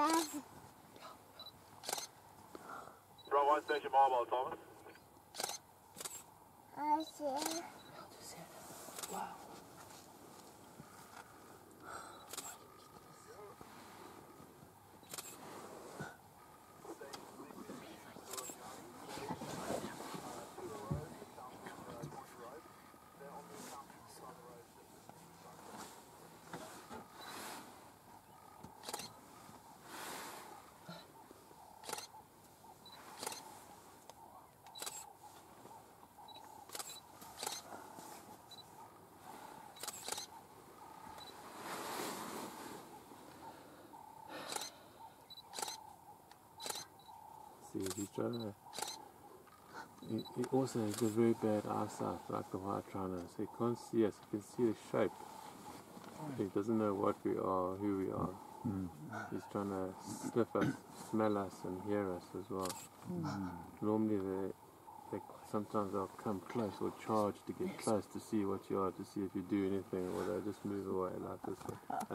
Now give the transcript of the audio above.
Bravo 1 station mobile, Thomas. I see, he's trying to. He, he also has got very bad eyesight, like the white so he can't see us. He can see the shape. He doesn't know what we are, who we are. He's trying to sniff us, smell us, and hear us as well. Normally, they, they sometimes they'll come close or charge to get close to see what you are, to see if you do anything, or they'll just move away like this.